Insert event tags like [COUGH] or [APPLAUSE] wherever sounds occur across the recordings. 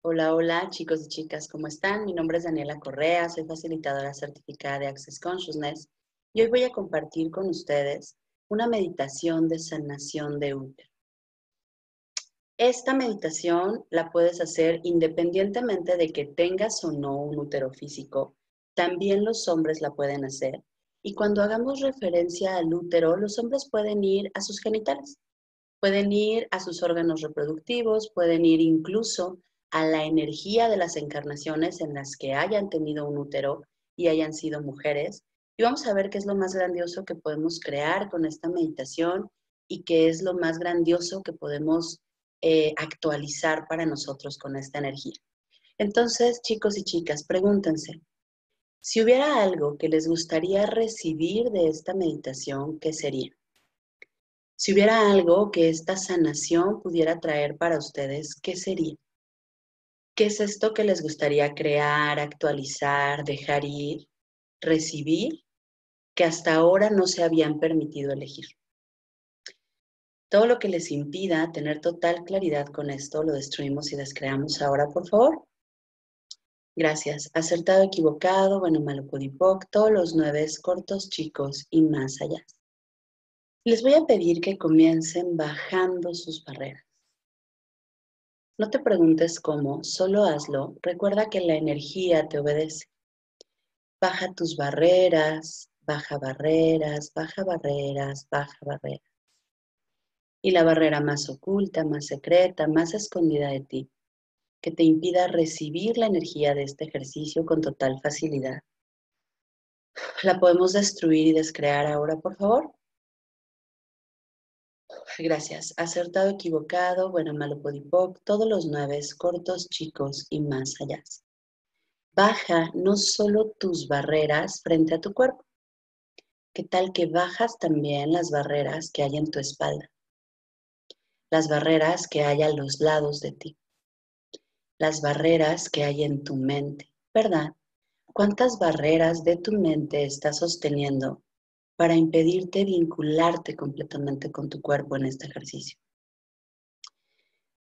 Hola, hola chicos y chicas, ¿cómo están? Mi nombre es Daniela Correa, soy facilitadora certificada de Access Consciousness y hoy voy a compartir con ustedes una meditación de sanación de útero. Esta meditación la puedes hacer independientemente de que tengas o no un útero físico. También los hombres la pueden hacer. Y cuando hagamos referencia al útero, los hombres pueden ir a sus genitales, pueden ir a sus órganos reproductivos, pueden ir incluso a la energía de las encarnaciones en las que hayan tenido un útero y hayan sido mujeres. Y vamos a ver qué es lo más grandioso que podemos crear con esta meditación y qué es lo más grandioso que podemos eh, actualizar para nosotros con esta energía. Entonces, chicos y chicas, pregúntense, si hubiera algo que les gustaría recibir de esta meditación, ¿qué sería? Si hubiera algo que esta sanación pudiera traer para ustedes, ¿qué sería? ¿Qué es esto que les gustaría crear, actualizar, dejar ir, recibir, que hasta ahora no se habían permitido elegir? Todo lo que les impida tener total claridad con esto lo destruimos y descreamos ahora, por favor. Gracias. Acertado, equivocado, bueno, malo, podipoc, todos los nueve cortos, chicos y más allá. Les voy a pedir que comiencen bajando sus barreras. No te preguntes cómo, solo hazlo. Recuerda que la energía te obedece. Baja tus barreras, baja barreras, baja barreras, baja barreras. Y la barrera más oculta, más secreta, más escondida de ti, que te impida recibir la energía de este ejercicio con total facilidad. ¿La podemos destruir y descrear ahora, por favor? Gracias. Acertado, equivocado, bueno, malo, podipoc, todos los nueve, cortos, chicos y más allá. Baja no solo tus barreras frente a tu cuerpo. ¿Qué tal que bajas también las barreras que hay en tu espalda? Las barreras que hay a los lados de ti. Las barreras que hay en tu mente, ¿verdad? ¿Cuántas barreras de tu mente estás sosteniendo para impedirte vincularte completamente con tu cuerpo en este ejercicio.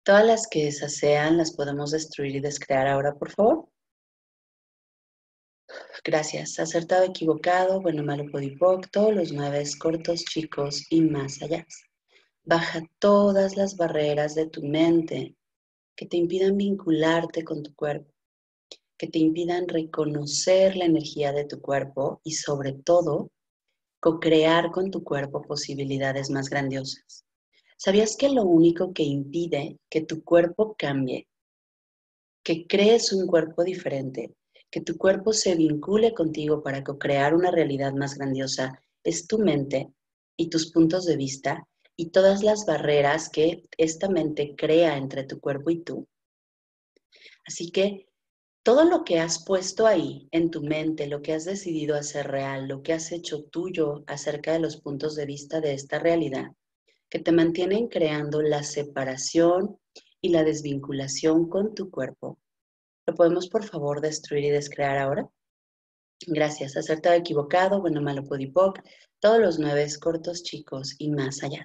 Todas las que esas sean las podemos destruir y descrear ahora, por favor. Gracias. Acertado, equivocado, bueno, malo, podipoc, todos los nueve cortos, chicos y más allá. Baja todas las barreras de tu mente que te impidan vincularte con tu cuerpo, que te impidan reconocer la energía de tu cuerpo y sobre todo co-crear con tu cuerpo posibilidades más grandiosas. ¿Sabías que lo único que impide que tu cuerpo cambie, que crees un cuerpo diferente, que tu cuerpo se vincule contigo para co-crear una realidad más grandiosa, es tu mente y tus puntos de vista y todas las barreras que esta mente crea entre tu cuerpo y tú? Así que todo lo que has puesto ahí en tu mente, lo que has decidido hacer real, lo que has hecho tuyo acerca de los puntos de vista de esta realidad, que te mantienen creando la separación y la desvinculación con tu cuerpo. ¿Lo podemos por favor destruir y descrear ahora? Gracias. Acertado, equivocado, bueno, malo, podipoc, todos los nueve cortos, chicos y más allá.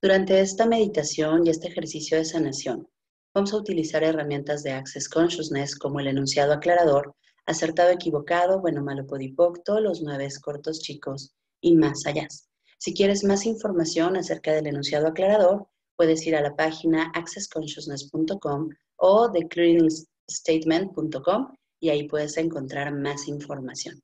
Durante esta meditación y este ejercicio de sanación, vamos a utilizar herramientas de Access Consciousness como el enunciado aclarador, acertado, equivocado, bueno, malo, podipoc, todos los nueve cortos chicos y más allá. Si quieres más información acerca del enunciado aclarador, puedes ir a la página accessconsciousness.com o theclearingstatement.com y ahí puedes encontrar más información.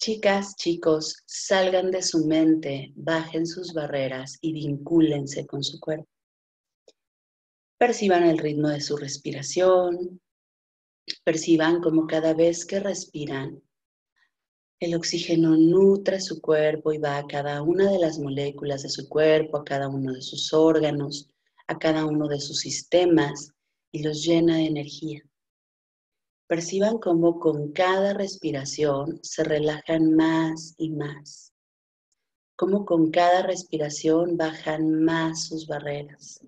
Chicas, chicos, salgan de su mente, bajen sus barreras y vincúlense con su cuerpo. Perciban el ritmo de su respiración. Perciban como cada vez que respiran, el oxígeno nutre su cuerpo y va a cada una de las moléculas de su cuerpo, a cada uno de sus órganos, a cada uno de sus sistemas y los llena de energía. Perciban cómo con cada respiración se relajan más y más. Cómo con cada respiración bajan más sus barreras.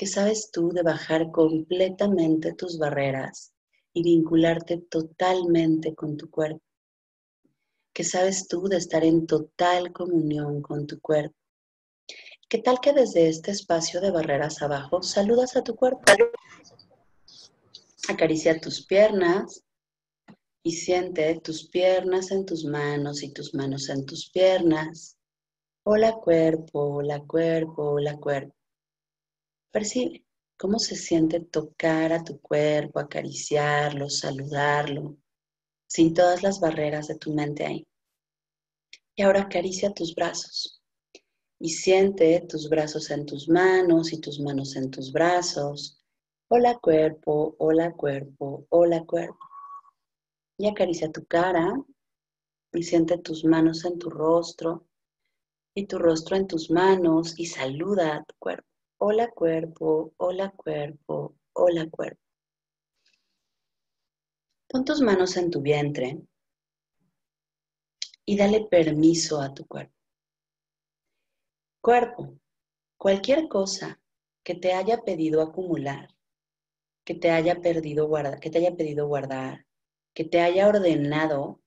¿Qué sabes tú de bajar completamente tus barreras y vincularte totalmente con tu cuerpo? ¿Qué sabes tú de estar en total comunión con tu cuerpo? ¿Qué tal que desde este espacio de barreras abajo saludas a tu cuerpo? Acaricia tus piernas y siente tus piernas en tus manos y tus manos en tus piernas. Hola cuerpo, hola cuerpo, hola cuerpo. Percibe cómo se siente tocar a tu cuerpo, acariciarlo, saludarlo, sin todas las barreras de tu mente ahí. Y ahora acaricia tus brazos y siente tus brazos en tus manos y tus manos en tus brazos. Hola cuerpo, hola cuerpo, hola cuerpo. Y acaricia tu cara y siente tus manos en tu rostro y tu rostro en tus manos y saluda a tu cuerpo. Hola cuerpo, hola cuerpo, hola cuerpo. Pon tus manos en tu vientre y dale permiso a tu cuerpo. Cuerpo, cualquier cosa que te haya pedido acumular, que te haya, perdido guardar, que te haya pedido guardar, que te haya ordenado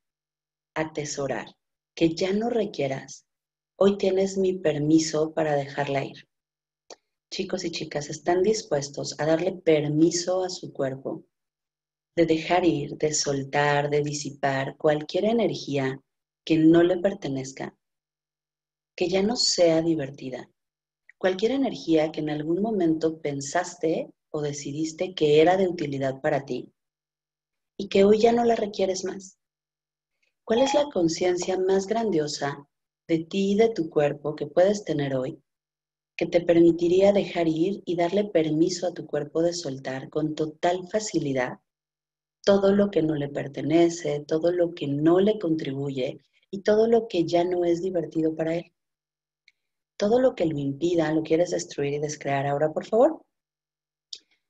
atesorar, que ya no requieras, hoy tienes mi permiso para dejarla ir chicos y chicas están dispuestos a darle permiso a su cuerpo de dejar ir, de soltar, de disipar cualquier energía que no le pertenezca, que ya no sea divertida, cualquier energía que en algún momento pensaste o decidiste que era de utilidad para ti y que hoy ya no la requieres más. ¿Cuál es la conciencia más grandiosa de ti y de tu cuerpo que puedes tener hoy que te permitiría dejar ir y darle permiso a tu cuerpo de soltar con total facilidad todo lo que no le pertenece, todo lo que no le contribuye y todo lo que ya no es divertido para él. Todo lo que lo impida, lo quieres destruir y descrear ahora, por favor.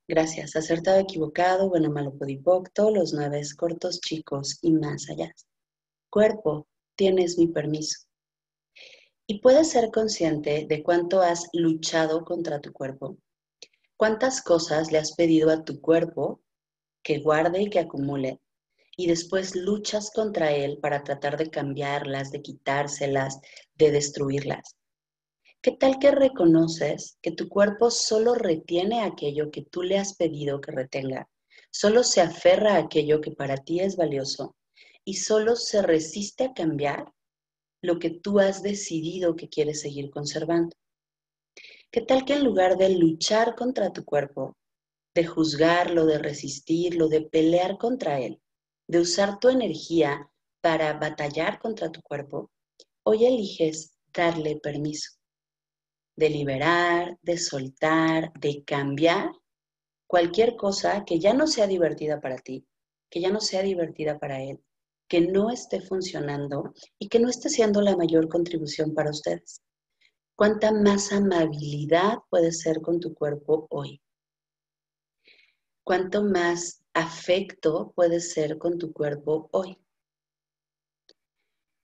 Gracias. Acertado, equivocado, bueno, malo, podipoc, todos los nueve cortos, chicos y más allá. Cuerpo, tienes mi permiso. Y puedes ser consciente de cuánto has luchado contra tu cuerpo. ¿Cuántas cosas le has pedido a tu cuerpo que guarde y que acumule? Y después luchas contra él para tratar de cambiarlas, de quitárselas, de destruirlas. ¿Qué tal que reconoces que tu cuerpo solo retiene aquello que tú le has pedido que retenga? Solo se aferra a aquello que para ti es valioso y solo se resiste a cambiar lo que tú has decidido que quieres seguir conservando. ¿Qué tal que en lugar de luchar contra tu cuerpo, de juzgarlo, de resistirlo, de pelear contra él, de usar tu energía para batallar contra tu cuerpo, hoy eliges darle permiso de liberar, de soltar, de cambiar cualquier cosa que ya no sea divertida para ti, que ya no sea divertida para él, que no esté funcionando y que no esté siendo la mayor contribución para ustedes. ¿Cuánta más amabilidad puedes ser con tu cuerpo hoy? ¿Cuánto más afecto puedes ser con tu cuerpo hoy?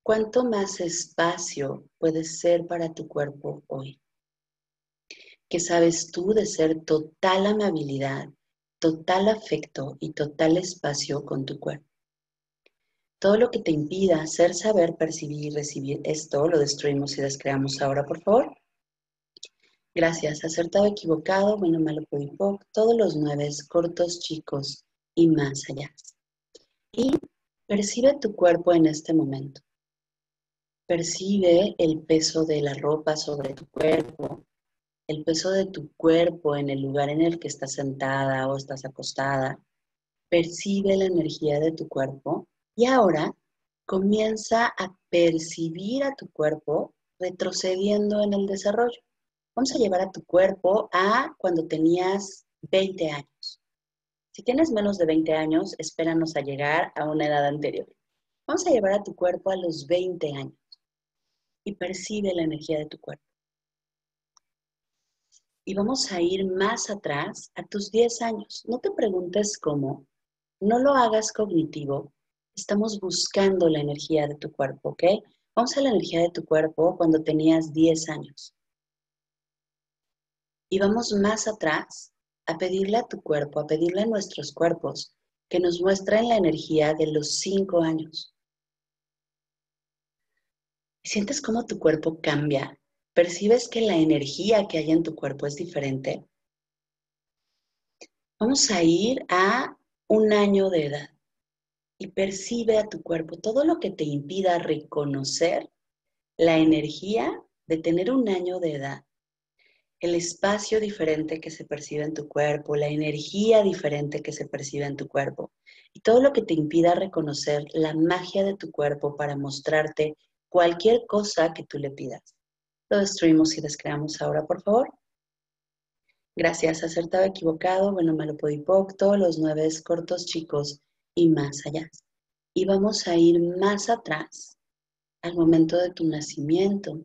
¿Cuánto más espacio puedes ser para tu cuerpo hoy? ¿Qué sabes tú de ser total amabilidad, total afecto y total espacio con tu cuerpo? Todo lo que te impida hacer, saber, percibir y recibir esto, lo destruimos y descreamos ahora, por favor. Gracias. Acertado, equivocado, bueno, malo, podipoc, todos los nueve, cortos, chicos y más allá. Y percibe tu cuerpo en este momento. Percibe el peso de la ropa sobre tu cuerpo, el peso de tu cuerpo en el lugar en el que estás sentada o estás acostada. Percibe la energía de tu cuerpo y ahora comienza a percibir a tu cuerpo retrocediendo en el desarrollo. Vamos a llevar a tu cuerpo a cuando tenías 20 años. Si tienes menos de 20 años, espéranos a llegar a una edad anterior. Vamos a llevar a tu cuerpo a los 20 años y percibe la energía de tu cuerpo. Y vamos a ir más atrás a tus 10 años. No te preguntes cómo, no lo hagas cognitivo, estamos buscando la energía de tu cuerpo, ¿ok? Vamos a la energía de tu cuerpo cuando tenías 10 años. Y vamos más atrás a pedirle a tu cuerpo, a pedirle a nuestros cuerpos que nos muestren la energía de los 5 años. ¿Sientes cómo tu cuerpo cambia? ¿Percibes que la energía que hay en tu cuerpo es diferente? Vamos a ir a un año de edad y percibe a tu cuerpo todo lo que te impida reconocer la energía de tener un año de edad, el espacio diferente que se percibe en tu cuerpo, la energía diferente que se percibe en tu cuerpo y todo lo que te impida reconocer la magia de tu cuerpo para mostrarte cualquier cosa que tú le pidas. Lo destruimos y descreamos ahora, por favor. Gracias, acertado, equivocado, bueno, malo, podipoc, todos los nueve cortos chicos y más allá. Y vamos a ir más atrás, al momento de tu nacimiento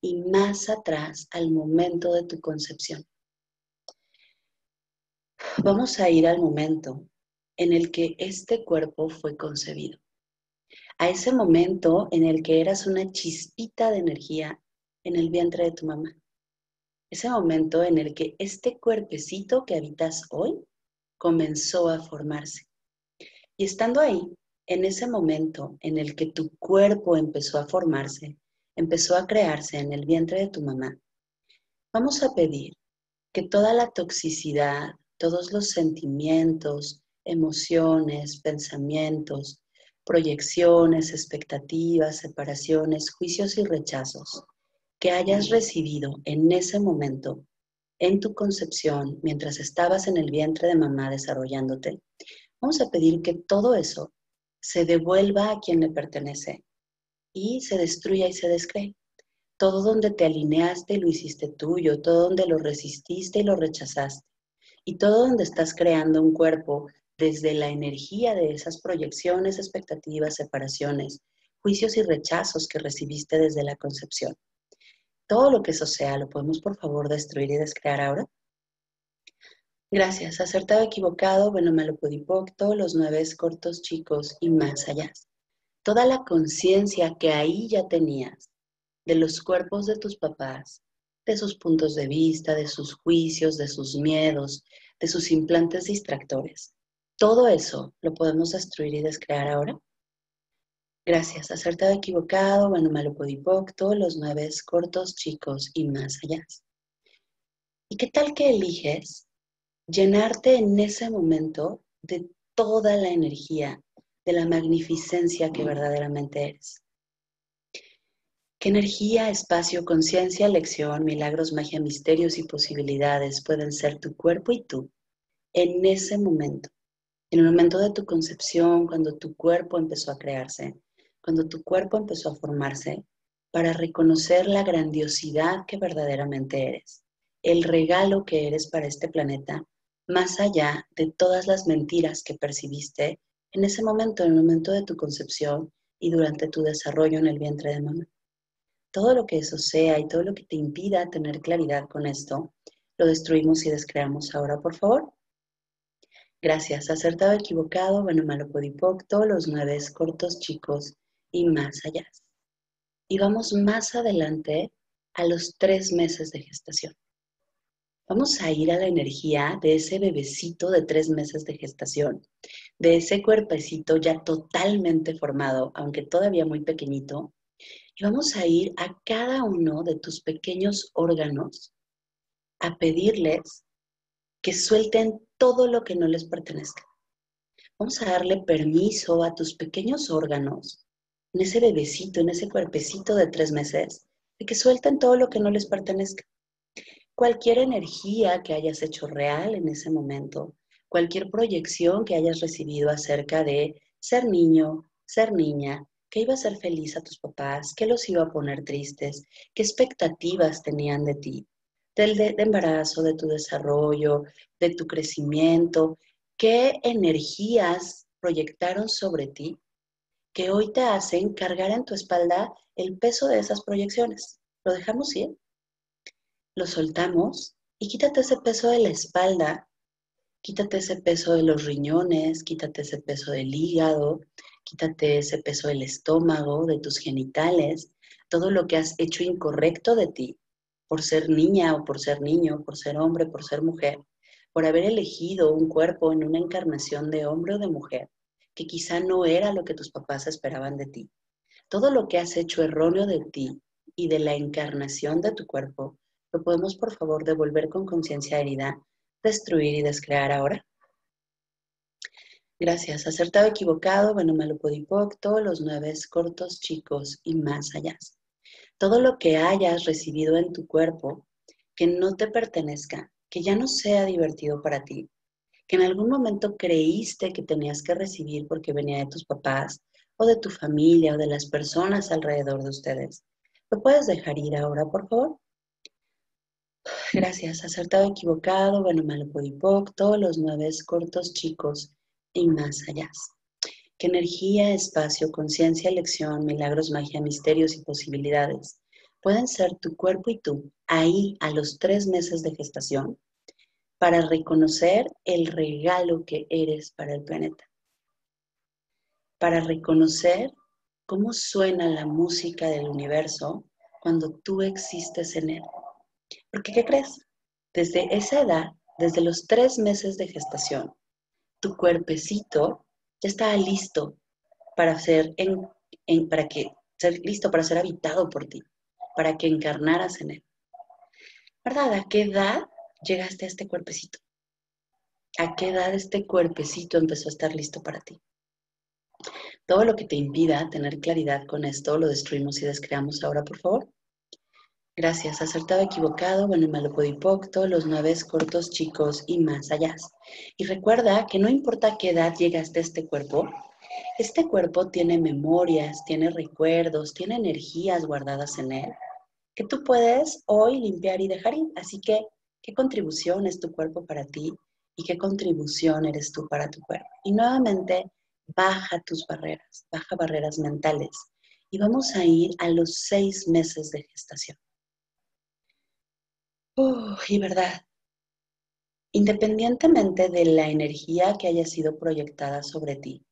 y más atrás, al momento de tu concepción. Vamos a ir al momento en el que este cuerpo fue concebido. A ese momento en el que eras una chispita de energía en el vientre de tu mamá. Ese momento en el que este cuerpecito que habitas hoy comenzó a formarse. Y estando ahí, en ese momento en el que tu cuerpo empezó a formarse, empezó a crearse en el vientre de tu mamá, vamos a pedir que toda la toxicidad, todos los sentimientos, emociones, pensamientos, proyecciones, expectativas, separaciones, juicios y rechazos que hayas recibido en ese momento, en tu concepción, mientras estabas en el vientre de mamá desarrollándote, vamos a pedir que todo eso se devuelva a quien le pertenece y se destruya y se descree. Todo donde te alineaste lo hiciste tuyo, todo donde lo resististe y lo rechazaste, y todo donde estás creando un cuerpo desde la energía de esas proyecciones, expectativas, separaciones, juicios y rechazos que recibiste desde la concepción todo lo que eso sea, ¿lo podemos por favor destruir y descrear ahora? Gracias. Acertado, equivocado, bueno, malo, pudipoc, todos los nueve cortos, chicos y más allá. Toda la conciencia que ahí ya tenías de los cuerpos de tus papás, de sus puntos de vista, de sus juicios, de sus miedos, de sus implantes distractores. Todo eso lo podemos destruir y descrear ahora. Gracias. Acertado, equivocado, bueno, malo, podipoc, todos los nueve cortos, chicos y más allá. ¿Y qué tal que eliges llenarte en ese momento de toda la energía, de la magnificencia que verdaderamente eres? ¿Qué energía, espacio, conciencia, lección, milagros, magia, misterios y posibilidades pueden ser tu cuerpo y tú en ese momento? En el momento de tu concepción, cuando tu cuerpo empezó a crearse, cuando tu cuerpo empezó a formarse para reconocer la grandiosidad que verdaderamente eres, el regalo que eres para este planeta, más allá de todas las mentiras que percibiste en ese momento, en el momento de tu concepción y durante tu desarrollo en el vientre de mamá. Todo lo que eso sea y todo lo que te impida tener claridad con esto, lo destruimos y descreamos ahora, por favor. Gracias. Acertado, equivocado, bueno, malo, podipoc, todos los nueve cortos, chicos y más allá. Y vamos más adelante a los tres meses de gestación. Vamos a ir a la energía de ese bebecito de tres meses de gestación, de ese cuerpecito ya totalmente formado, aunque todavía muy pequeñito, y vamos a ir a cada uno de tus pequeños órganos a pedirles que suelten todo lo que no les pertenezca. Vamos a darle permiso a tus pequeños órganos en ese bebecito, en ese cuerpecito de tres meses, de que suelten todo lo que no les pertenezca. Cualquier energía que hayas hecho real en ese momento, cualquier proyección que hayas recibido acerca de ser niño, ser niña, que iba a ser feliz a tus papás, que los iba a poner tristes, qué expectativas tenían de ti, del de embarazo, de tu desarrollo, de tu crecimiento, qué energías proyectaron sobre ti que hoy te hacen cargar en tu espalda el peso de esas proyecciones. Lo dejamos ir, lo soltamos y quítate ese peso de la espalda, quítate ese peso de los riñones, quítate ese peso del hígado, quítate ese peso del estómago, de tus genitales, todo lo que has hecho incorrecto de ti por ser niña o por ser niño, por ser hombre, por ser mujer, por haber elegido un cuerpo en una encarnación de hombre o de mujer que quizá no era lo que tus papás esperaban de ti. Todo lo que has hecho erróneo de ti y de la encarnación de tu cuerpo, lo podemos por favor devolver con conciencia herida, destruir y descrear ahora. Gracias. Acertado, equivocado, bueno, malo, podipoc, todos los nueve cortos, chicos y más allá. Todo lo que hayas recibido en tu cuerpo que no te pertenezca, que ya no sea divertido para ti, que en algún momento creíste que tenías que recibir porque venía de tus papás o de tu familia o de las personas alrededor de ustedes. ¿Lo puedes dejar ir ahora, por favor? Gracias. Acertado, equivocado, bueno, malo, podipoc, todos los nueve cortos, chicos y más allá. Que energía, espacio, conciencia, elección, milagros, magia, misterios y posibilidades pueden ser tu cuerpo y tú ahí a los tres meses de gestación para reconocer el regalo que eres para el planeta. Para reconocer cómo suena la música del universo cuando tú existes en él. Porque, ¿qué crees? Desde esa edad, desde los tres meses de gestación, tu cuerpecito ya está listo para ser, en, para que, ser listo para ser habitado por ti, para que encarnaras en él. ¿Verdad? ¿A qué edad llegaste a este cuerpecito? ¿A qué edad este cuerpecito empezó a estar listo para ti? Todo lo que te impida tener claridad con esto lo destruimos y descreamos ahora, por favor. Gracias. Acertado, equivocado, bueno, malo, todos los nueve cortos, chicos y más allá. Y recuerda que no importa qué edad llegaste a este cuerpo, este cuerpo tiene memorias, tiene recuerdos, tiene energías guardadas en él que tú puedes hoy limpiar y dejar ir. Así que, ¿qué contribución es tu cuerpo para ti y qué contribución eres tú para tu cuerpo? Y nuevamente, baja tus barreras, baja barreras mentales. Y vamos a ir a los seis meses de gestación y verdad, independientemente de la energía que haya sido proyectada sobre ti,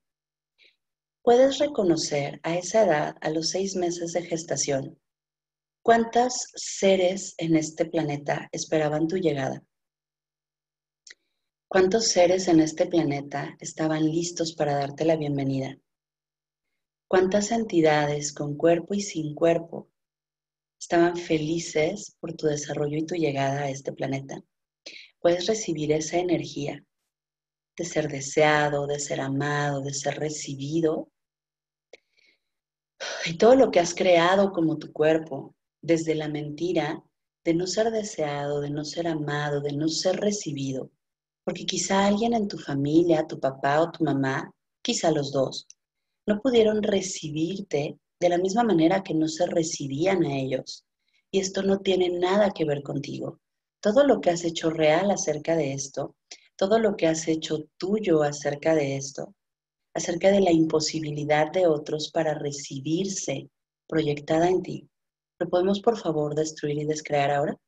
puedes reconocer a esa edad, a los seis meses de gestación, cuántos seres en este planeta esperaban tu llegada. ¿Cuántos seres en este planeta estaban listos para darte la bienvenida? ¿Cuántas entidades con cuerpo y sin cuerpo estaban felices por tu desarrollo y tu llegada a este planeta. Puedes recibir esa energía de ser deseado, de ser amado, de ser recibido. Y todo lo que has creado como tu cuerpo, desde la mentira de no ser deseado, de no ser amado, de no ser recibido. Porque quizá alguien en tu familia, tu papá o tu mamá, quizá los dos, no pudieron recibirte de la misma manera que no se recibían a ellos. Y esto no tiene nada que ver contigo. Todo lo que has hecho real acerca de esto, todo lo que has hecho tuyo acerca de esto, acerca de la imposibilidad de otros para recibirse proyectada en ti, ¿lo podemos por favor destruir y descrear ahora?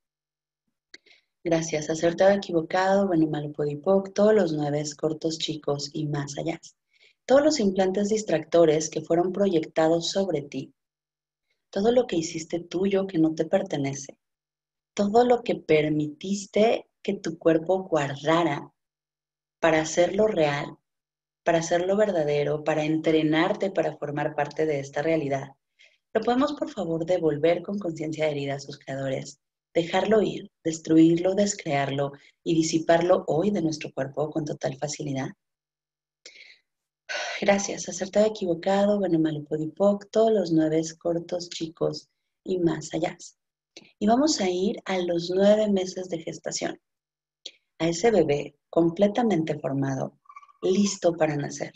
Gracias. Acertado, equivocado, bueno, malo, podipoc, todos los nueve cortos, chicos y más allá todos los implantes distractores que fueron proyectados sobre ti, todo lo que hiciste tuyo que no te pertenece, todo lo que permitiste que tu cuerpo guardara para hacerlo real, para hacerlo verdadero, para entrenarte para formar parte de esta realidad. ¿Lo podemos por favor devolver con conciencia de herida a sus creadores? Dejarlo ir, destruirlo, descrearlo y disiparlo hoy de nuestro cuerpo con total facilidad. Gracias. Acertado, equivocado, bueno, malo, podipoc, todos los nueve cortos, chicos y más allá. Y vamos a ir a los nueve meses de gestación. A ese bebé completamente formado, listo para nacer.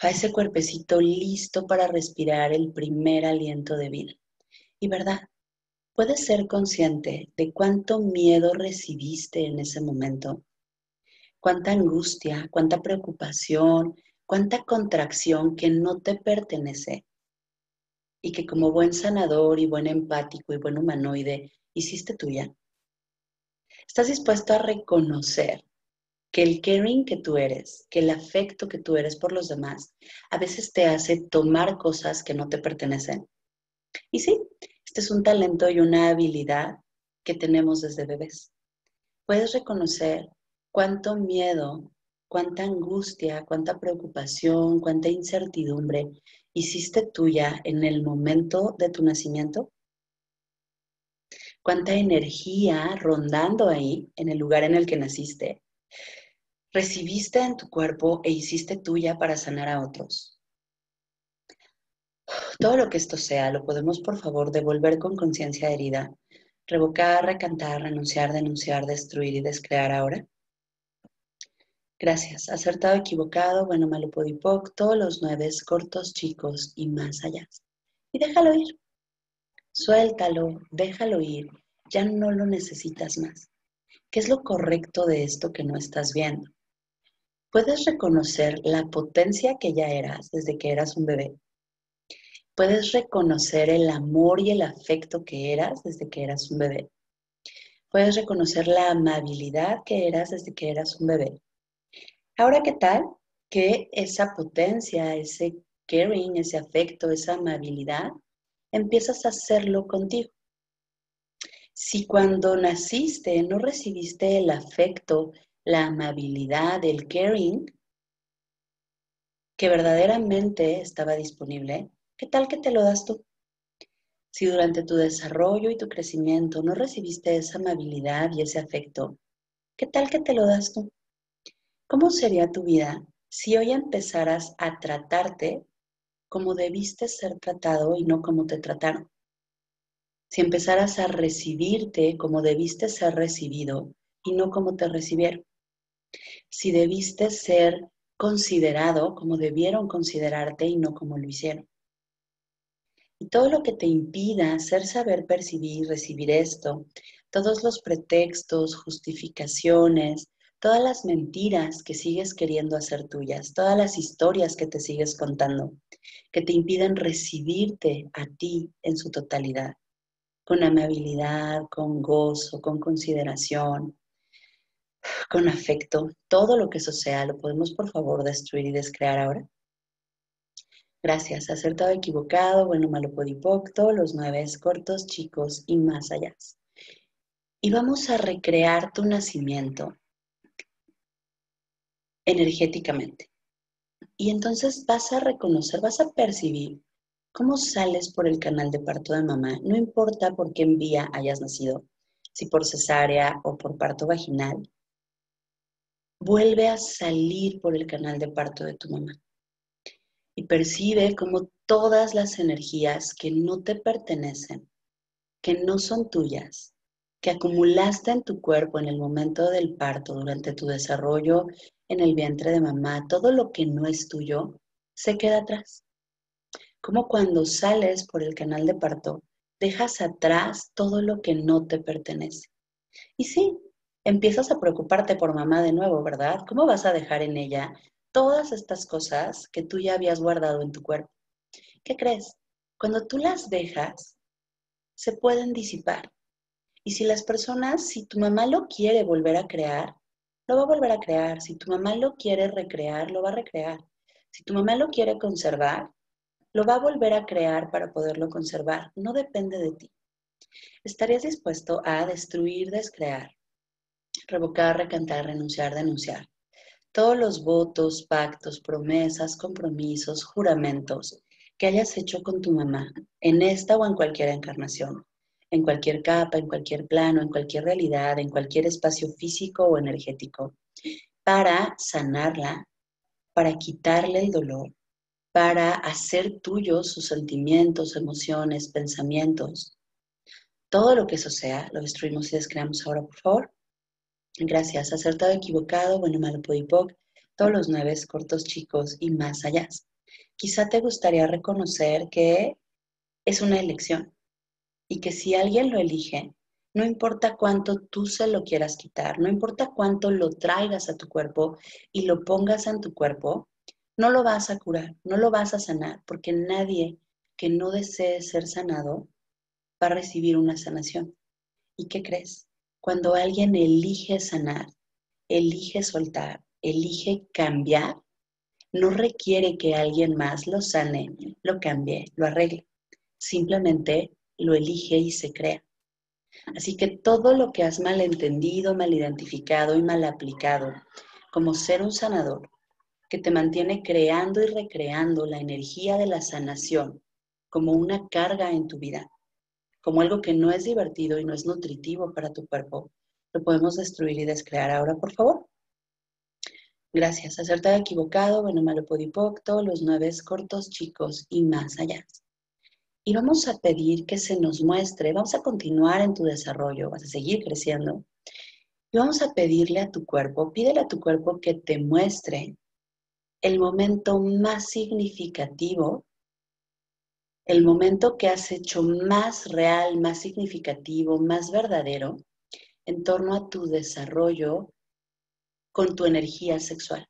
A ese cuerpecito listo para respirar el primer aliento de vida. Y verdad, puedes ser consciente de cuánto miedo recibiste en ese momento cuánta angustia, cuánta preocupación, cuánta contracción que no te pertenece y que como buen sanador y buen empático y buen humanoide hiciste tuya. Estás dispuesto a reconocer que el caring que tú eres, que el afecto que tú eres por los demás, a veces te hace tomar cosas que no te pertenecen. Y sí, este es un talento y una habilidad que tenemos desde bebés. Puedes reconocer cuánto miedo, cuánta angustia, cuánta preocupación, cuánta incertidumbre hiciste tuya en el momento de tu nacimiento? ¿Cuánta energía rondando ahí en el lugar en el que naciste? recibiste en tu cuerpo e hiciste tuya para sanar a otros. Todo lo que esto sea, lo podemos por favor devolver con conciencia herida, revocar, recantar, renunciar, denunciar, destruir y descrear ahora. Gracias. Acertado, equivocado, bueno, malo, podipoc, todos los nueve, cortos, chicos y más allá. Y déjalo ir. Suéltalo, déjalo ir. Ya no lo necesitas más. ¿Qué es lo correcto de esto que no estás viendo? Puedes reconocer la potencia que ya eras desde que eras un bebé. Puedes reconocer el amor y el afecto que eras desde que eras un bebé. Puedes reconocer la amabilidad que eras desde que eras un bebé. Ahora, ¿qué tal que esa potencia, ese caring, ese afecto, esa amabilidad, empiezas a hacerlo contigo? Si cuando naciste no recibiste el afecto, la amabilidad, el caring, que verdaderamente estaba disponible, ¿qué tal que te lo das tú? Si durante tu desarrollo y tu crecimiento no recibiste esa amabilidad y ese afecto, ¿qué tal que te lo das tú? ¿Cómo sería tu vida si hoy empezaras a tratarte como debiste ser tratado y no como te trataron? Si empezaras a recibirte como debiste ser recibido y no como te recibieron. Si debiste ser considerado como debieron considerarte y no como lo hicieron. Y todo lo que te impida hacer saber percibir, recibir esto, todos los pretextos, justificaciones, todas las mentiras que sigues queriendo hacer tuyas, todas las historias que te sigues contando, que te impiden recibirte a ti en su totalidad, con amabilidad, con gozo, con consideración, con afecto, todo lo que eso sea, ¿lo podemos por favor destruir y descrear ahora? Gracias, acertado, equivocado, bueno, malo, podipoc, los nueve cortos, chicos y más allá. Y vamos a recrear tu nacimiento energéticamente. Y entonces vas a reconocer, vas a percibir cómo sales por el canal de parto de mamá, no importa por qué vía hayas nacido, si por cesárea o por parto vaginal, vuelve a salir por el canal de parto de tu mamá. Y percibe cómo todas las energías que no te pertenecen, que no son tuyas, que acumulaste en tu cuerpo en el momento del parto, durante tu desarrollo en el vientre de mamá, todo lo que no es tuyo se queda atrás. Como cuando sales por el canal de parto, dejas atrás todo lo que no te pertenece. Y sí, empiezas a preocuparte por mamá de nuevo, ¿verdad? ¿Cómo vas a dejar en ella todas estas cosas que tú ya habías guardado en tu cuerpo? ¿Qué crees? Cuando tú las dejas, se pueden disipar. Y si las personas, si tu mamá lo quiere volver a crear, lo va a volver a crear. Si tu mamá lo quiere recrear, lo va a recrear. Si tu mamá lo quiere conservar, lo va a volver a crear para poderlo conservar. No depende de ti. ¿Estarías dispuesto a destruir, descrear, revocar, recantar, renunciar, denunciar? Todos los votos, pactos, promesas, compromisos, juramentos que hayas hecho con tu mamá en esta o en cualquier encarnación en cualquier capa, en cualquier plano, en cualquier realidad, en cualquier espacio físico o energético, para sanarla, para quitarle el dolor, para hacer tuyos sus sentimientos, emociones, pensamientos. Todo lo que eso sea, lo destruimos y descreamos ahora, por favor. Gracias. Acertado, equivocado, bueno, malo, podipoc, todos los nueve cortos, chicos y más allá. Quizá te gustaría reconocer que es una elección y que si alguien lo elige, no importa cuánto tú se lo quieras quitar, no importa cuánto lo traigas a tu cuerpo y lo pongas en tu cuerpo, no lo vas a curar, no lo vas a sanar, porque nadie que no desee ser sanado va a recibir una sanación. ¿Y qué crees? Cuando alguien elige sanar, elige soltar, elige cambiar, no requiere que alguien más lo sane, lo cambie, lo arregle. Simplemente lo elige y se crea. Así que todo lo que has malentendido, mal identificado y mal aplicado como ser un sanador, que te mantiene creando y recreando la energía de la sanación como una carga en tu vida, como algo que no es divertido y no es nutritivo para tu cuerpo, lo podemos destruir y descrear ahora, por favor. Gracias. Acertado, equivocado, bueno, malo, podipocto, los nueve cortos, chicos y más allá. Y vamos a pedir que se nos muestre, vamos a continuar en tu desarrollo, vas a seguir creciendo. Y vamos a pedirle a tu cuerpo, pídele a tu cuerpo que te muestre el momento más significativo, el momento que has hecho más real, más significativo, más verdadero en torno a tu desarrollo con tu energía sexual,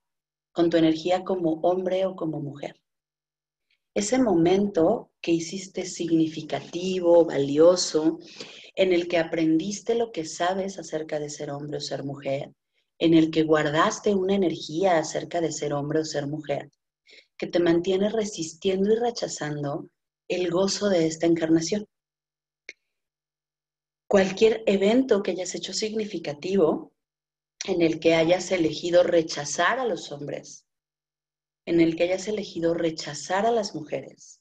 con tu energía como hombre o como mujer. Ese momento que hiciste significativo, valioso, en el que aprendiste lo que sabes acerca de ser hombre o ser mujer, en el que guardaste una energía acerca de ser hombre o ser mujer, que te mantiene resistiendo y rechazando el gozo de esta encarnación. Cualquier evento que hayas hecho significativo en el que hayas elegido rechazar a los hombres, en el que hayas elegido rechazar a las mujeres,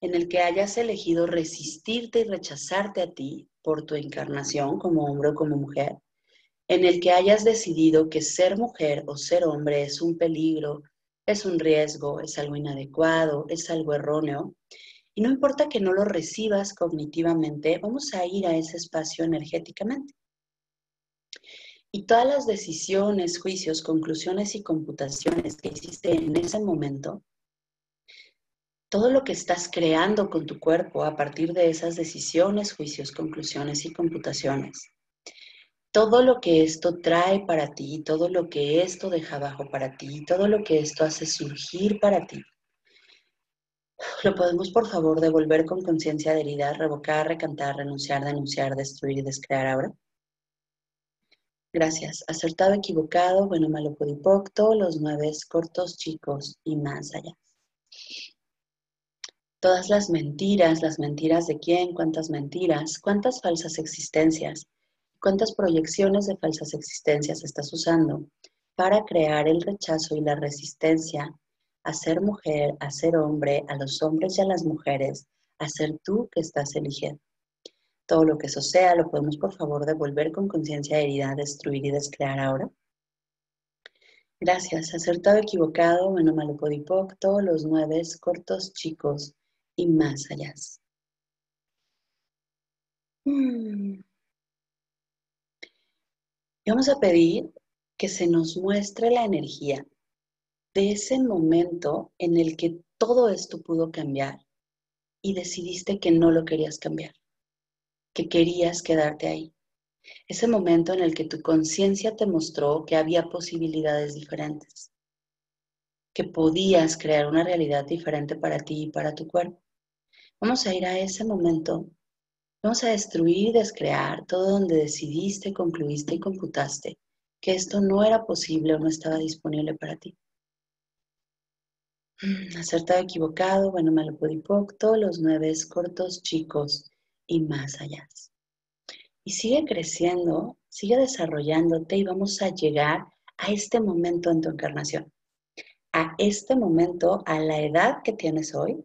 en el que hayas elegido resistirte y rechazarte a ti por tu encarnación como hombre o como mujer, en el que hayas decidido que ser mujer o ser hombre es un peligro, es un riesgo, es algo inadecuado, es algo erróneo, y no importa que no lo recibas cognitivamente, vamos a ir a ese espacio energéticamente. Y todas las decisiones, juicios, conclusiones y computaciones que hiciste en ese momento, todo lo que estás creando con tu cuerpo a partir de esas decisiones, juicios, conclusiones y computaciones, todo lo que esto trae para ti, todo lo que esto deja abajo para ti, todo lo que esto hace surgir para ti, lo podemos por favor devolver con conciencia de herida, revocar, recantar, renunciar, denunciar, destruir y descrear ahora. Gracias. Acertado, equivocado, bueno, malo, podipocto, los nueve cortos, chicos y más allá. Todas las mentiras, las mentiras de quién, cuántas mentiras, cuántas falsas existencias, cuántas proyecciones de falsas existencias estás usando para crear el rechazo y la resistencia a ser mujer, a ser hombre, a los hombres y a las mujeres, a ser tú que estás eligiendo. Todo lo que eso sea, lo podemos por favor devolver con conciencia herida, destruir y descrear ahora. Gracias. Acertado, equivocado, bueno, malo, podipocto, los nueve cortos, chicos y más allá. Mm. Y vamos a pedir que se nos muestre la energía de ese momento en el que todo esto pudo cambiar y decidiste que no lo querías cambiar que querías quedarte ahí. Ese momento en el que tu conciencia te mostró que había posibilidades diferentes, que podías crear una realidad diferente para ti y para tu cuerpo. Vamos a ir a ese momento. Vamos a destruir y descrear todo donde decidiste, concluiste y computaste que esto no era posible o no estaba disponible para ti. Mm, acertado, equivocado, bueno, malo, podipocto, los nueve cortos, chicos, y más allá. Y sigue creciendo, sigue desarrollándote y vamos a llegar a este momento en tu encarnación, a este momento, a la edad que tienes hoy,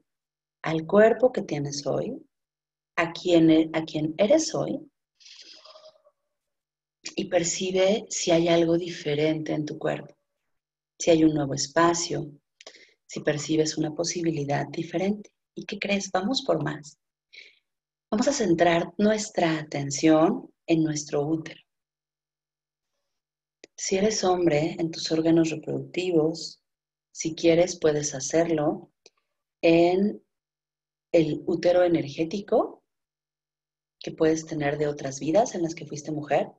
al cuerpo que tienes hoy, a quien, e, a quien eres hoy, y percibe si hay algo diferente en tu cuerpo, si hay un nuevo espacio, si percibes una posibilidad diferente. ¿Y qué crees? Vamos por más. Vamos a centrar nuestra atención en nuestro útero. Si eres hombre, en tus órganos reproductivos, si quieres puedes hacerlo en el útero energético que puedes tener de otras vidas en las que fuiste mujer.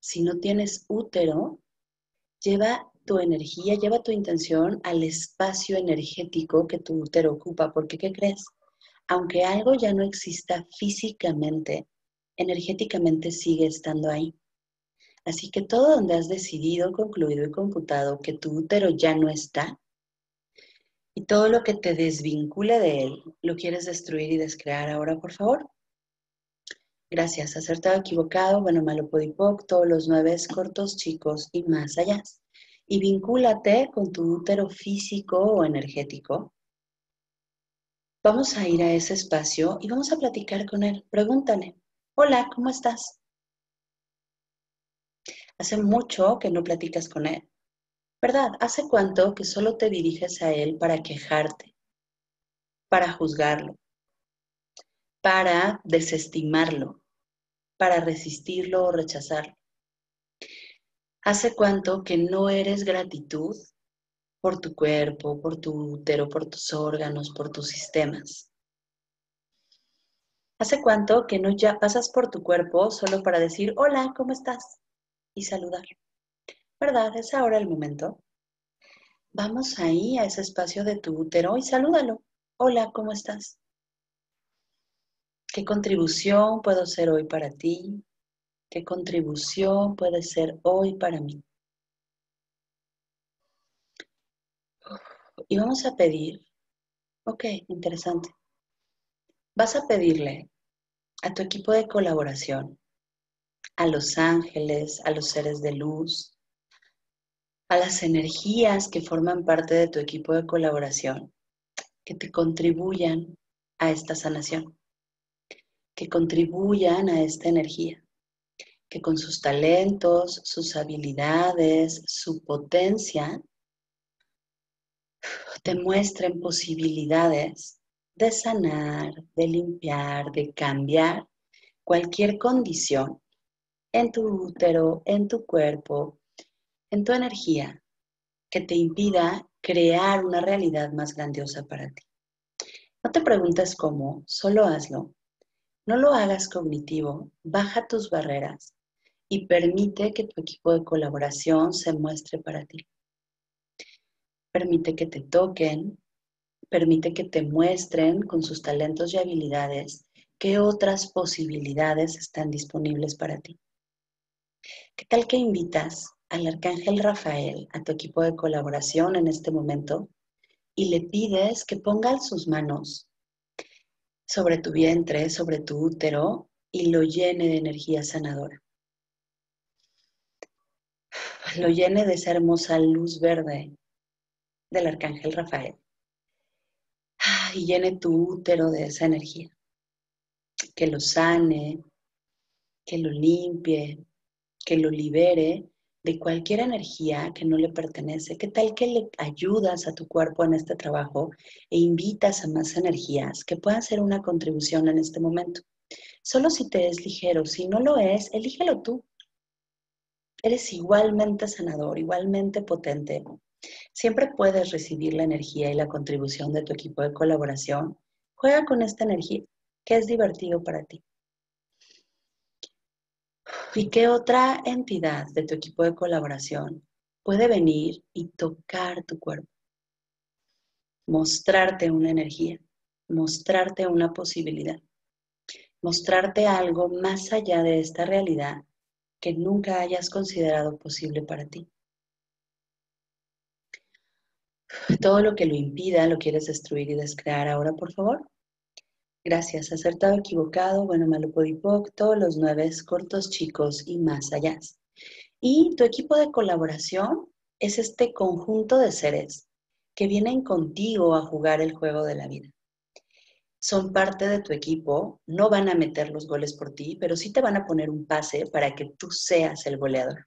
Si no tienes útero, lleva tu energía, lleva tu intención al espacio energético que tu útero ocupa, porque ¿qué crees? Aunque algo ya no exista físicamente, energéticamente sigue estando ahí. Así que todo donde has decidido, concluido y computado que tu útero ya no está, y todo lo que te desvincule de él, lo quieres destruir y descrear ahora, por favor. Gracias. Acertado, equivocado, bueno, malo, podipoc, todos los nueve cortos, chicos y más allá. Y vincúlate con tu útero físico o energético Vamos a ir a ese espacio y vamos a platicar con él. Pregúntale, hola, ¿cómo estás? Hace mucho que no platicas con él. ¿Verdad? ¿Hace cuánto que solo te diriges a Él para quejarte, para juzgarlo, para desestimarlo, para resistirlo o rechazarlo? ¿Hace cuánto que no eres gratitud por tu cuerpo, por tu útero, por tus órganos, por tus sistemas? ¿Hace cuánto que no ya pasas por tu cuerpo solo para decir, hola, ¿cómo estás? Y saludar. ¿Verdad? Es ahora el momento. Vamos ahí a ese espacio de tu útero y salúdalo. Hola, ¿cómo estás? ¿Qué contribución puedo ser hoy para ti? ¿Qué contribución puede ser hoy para mí? Y vamos a pedir, ok, interesante. Vas a pedirle a tu equipo de colaboración, a los ángeles, a los seres de luz, a las energías que forman parte de tu equipo de colaboración, que te contribuyan a esta sanación, que contribuyan a esta energía, que con sus talentos, sus habilidades, su potencia, te muestren posibilidades de sanar, de limpiar, de cambiar cualquier condición en tu útero, en tu cuerpo, en tu energía que te impida crear una realidad más grandiosa para ti. No te preguntes cómo, solo hazlo. No lo hagas cognitivo, baja tus barreras y permite que tu equipo de colaboración se muestre para ti. Permite que te toquen, permite que te muestren con sus talentos y habilidades qué otras posibilidades están disponibles para ti. ¿Qué tal que invitas al arcángel Rafael a tu equipo de colaboración en este momento y le pides que ponga sus manos sobre tu vientre, sobre tu útero y lo llene de energía sanadora? Lo llene de esa hermosa luz verde del arcángel Rafael y llene tu útero de esa energía. Que lo sane, que lo limpie, que lo libere de cualquier energía que no le pertenece. ¿Qué tal que le ayudas a tu cuerpo en este trabajo e invitas a más energías que puedan ser una contribución en este momento? Solo si te es ligero, si no lo es, elígelo tú. Eres igualmente sanador, igualmente potente, Siempre puedes recibir la energía y la contribución de tu equipo de colaboración. Juega con esta energía, que es divertido para ti. ¿Y qué otra entidad de tu equipo de colaboración puede venir y tocar tu cuerpo? Mostrarte una energía, mostrarte una posibilidad, mostrarte algo más allá de esta realidad que nunca hayas considerado posible para ti. Todo lo que lo impida lo quieres destruir y descrear ahora, por favor. Gracias. Acertado, equivocado, bueno, malo, podipoc, todos los nueve cortos, chicos y más allá. Y tu equipo de colaboración es este conjunto de seres que vienen contigo a jugar el juego de la vida. Son parte de tu equipo, no van a meter los goles por ti, pero sí te van a poner un pase para que tú seas el goleador.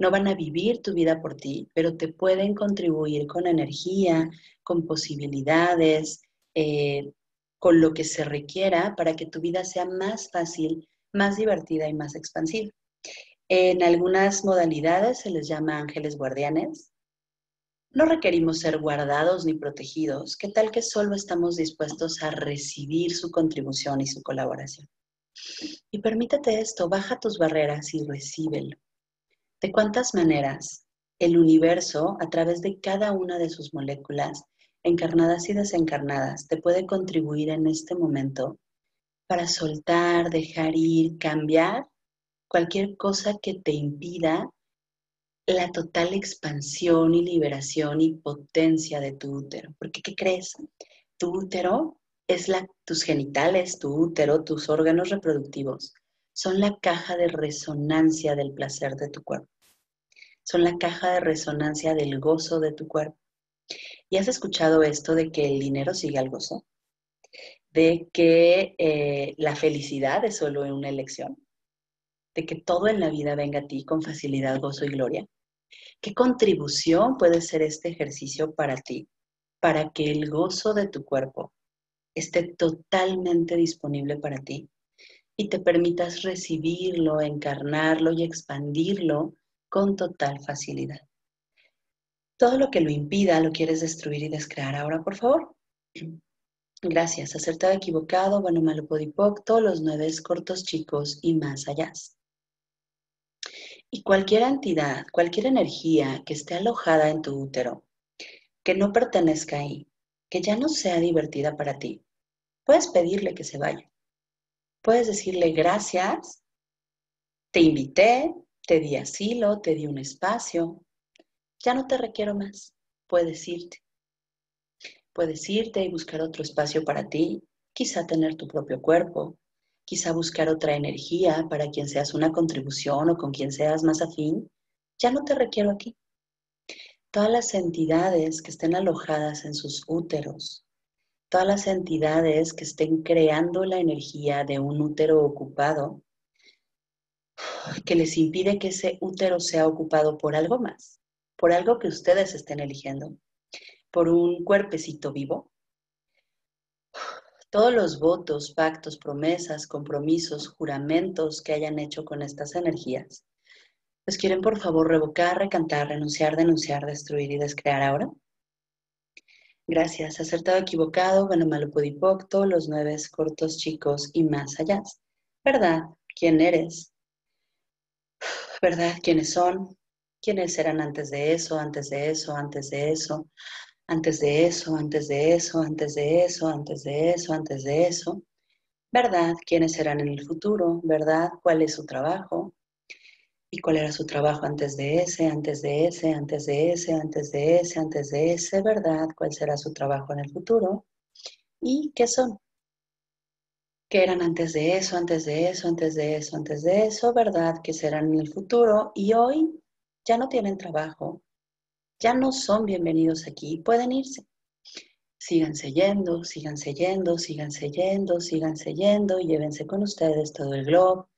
No van a vivir tu vida por ti, pero te pueden contribuir con energía, con posibilidades, eh, con lo que se requiera para que tu vida sea más fácil, más divertida y más expansiva. En algunas modalidades se les llama ángeles guardianes. No requerimos ser guardados ni protegidos. ¿Qué tal que solo estamos dispuestos a recibir su contribución y su colaboración? Y permítete esto, baja tus barreras y recíbelo de cuántas maneras el universo, a través de cada una de sus moléculas, encarnadas y desencarnadas, te puede contribuir en este momento para soltar, dejar ir, cambiar cualquier cosa que te impida la total expansión y liberación y potencia de tu útero. Porque, ¿qué crees? Tu útero es la, tus genitales, tu útero, tus órganos reproductivos son la caja de resonancia del placer de tu cuerpo. Son la caja de resonancia del gozo de tu cuerpo. ¿Y has escuchado esto de que el dinero sigue al gozo? De que eh, la felicidad es solo una elección. De que todo en la vida venga a ti con facilidad, gozo y gloria. ¿Qué contribución puede ser este ejercicio para ti? Para que el gozo de tu cuerpo esté totalmente disponible para ti y te permitas recibirlo, encarnarlo y expandirlo con total facilidad. Todo lo que lo impida lo quieres destruir y descrear ahora, por favor. Gracias. Acertado, equivocado, bueno, malo, podipoc, todos los nueve cortos, chicos y más allá. Y cualquier entidad, cualquier energía que esté alojada en tu útero, que no pertenezca ahí, que ya no sea divertida para ti, puedes pedirle que se vaya. Puedes decirle gracias, te invité, te di asilo, te di un espacio, ya no te requiero más, puedes irte. Puedes irte y buscar otro espacio para ti, quizá tener tu propio cuerpo, quizá buscar otra energía para quien seas una contribución o con quien seas más afín. Ya no te requiero aquí. Todas las entidades que estén alojadas en sus úteros, todas las entidades que estén creando la energía de un útero ocupado, que les impide que ese útero sea ocupado por algo más, por algo que ustedes estén eligiendo, por un cuerpecito vivo. Todos los votos, pactos, promesas, compromisos, juramentos que hayan hecho con estas energías, ¿los quieren por favor revocar, recantar, renunciar, denunciar, destruir y descrear ahora? Gracias. Acertado, equivocado, bueno, malo, pudipoc, todos los nueve cortos, chicos y más allá. ¿Verdad? ¿Quién eres? ¿Verdad? ¿Quiénes son? ¿Quiénes eran antes de eso, antes de eso, antes de eso? Antes de eso, antes de eso, antes de eso, antes de eso, antes de eso. ¿Verdad? ¿Quiénes serán en el futuro? ¿Verdad? ¿Cuál es su trabajo? Y cuál era su trabajo antes de ese, antes de ese, antes de ese, antes de ese, antes de ese, ¿verdad? ¿Cuál será su trabajo en el futuro? ¿Y qué son? ¿Qué eran antes de eso, antes de eso, antes de eso, antes de eso, ¿verdad? ¿Qué serán en el futuro? Y hoy ya no tienen trabajo, ya no son bienvenidos aquí, pueden irse. Síganse yendo, síganse yendo, síganse yendo, síganse yendo, llévense con ustedes todo el globo,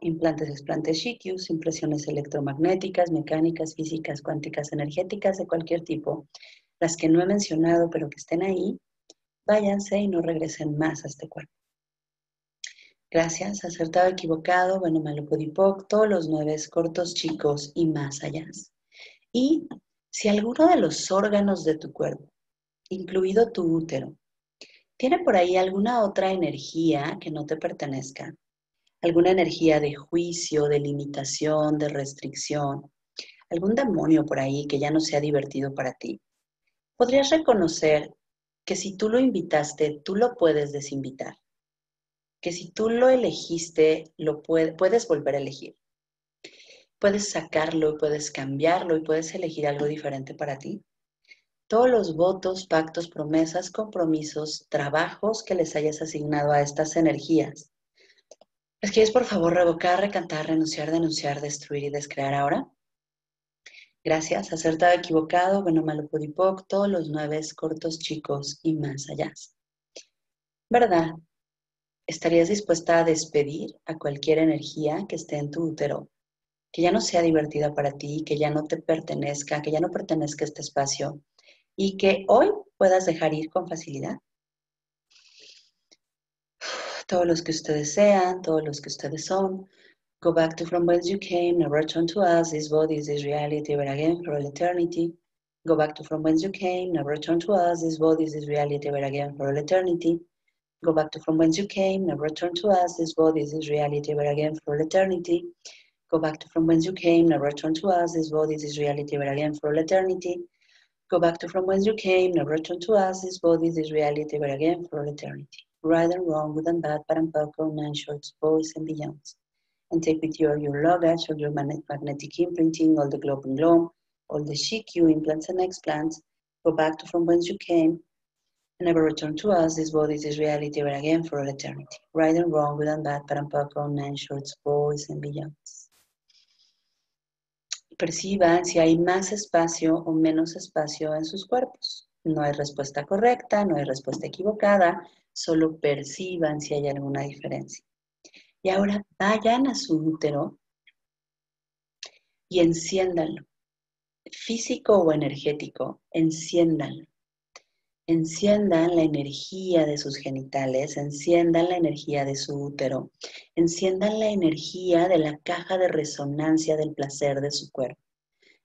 implantes, explantes chiquius, impresiones electromagnéticas, mecánicas, físicas, cuánticas, energéticas de cualquier tipo, las que no he mencionado pero que estén ahí, váyanse y no regresen más a este cuerpo. Gracias, acertado, equivocado, bueno, malo, podipoc, todos los nueve cortos, chicos y más allá. Y si alguno de los órganos de tu cuerpo, incluido tu útero, tiene por ahí alguna otra energía que no te pertenezca, alguna energía de juicio, de limitación, de restricción, algún demonio por ahí que ya no sea divertido para ti, podrías reconocer que si tú lo invitaste, tú lo puedes desinvitar. Que si tú lo elegiste, lo puedes volver a elegir. Puedes sacarlo, puedes cambiarlo y puedes elegir algo diferente para ti. Todos los votos, pactos, promesas, compromisos, trabajos que les hayas asignado a estas energías, ¿Les quieres por favor revocar, recantar, renunciar, denunciar, destruir y descrear ahora? Gracias. Acertado, equivocado, bueno, malo, pudipoc, todos los nueve cortos, chicos y más allá. ¿Verdad? ¿Estarías dispuesta a despedir a cualquier energía que esté en tu útero, que ya no sea divertida para ti, que ya no te pertenezca, que ya no pertenezca a este espacio y que hoy puedas dejar ir con facilidad? Todos los que ustedes sean, todos los que ustedes son. Go back to from whence you came, never return to us. This body is this reality, but again for all eternity. Go back to from whence you came, never return to us. This body is this reality, but again for all eternity. Go back to from whence you came, never return to us. This body is this reality, but again for all eternity. Go back to from whence you came, never return to us. This body is this reality, but again for all eternity. Go back to from whence you came, never return to us. This body is this reality, but again for all eternity right and wrong, good and bad, Parampaco, nine shorts, boys and beyonds. And take with you all your luggage, all your magnetic imprinting, all the globe and globe, all the CQ implants and explants. Go back to from whence you came and never return to us. This body is reality, but again for all eternity. Right and wrong, good and bad, Parampaco, nine shorts, boys and beyonds. Perciban si hay más espacio o menos espacio en sus cuerpos. No hay respuesta correcta, no hay respuesta equivocada, solo perciban si hay alguna diferencia. Y ahora vayan a su útero y enciéndanlo. físico o energético, enciéndanlo. Enciendan la energía de sus genitales, enciendan la energía de su útero, enciendan la energía de la caja de resonancia del placer de su cuerpo.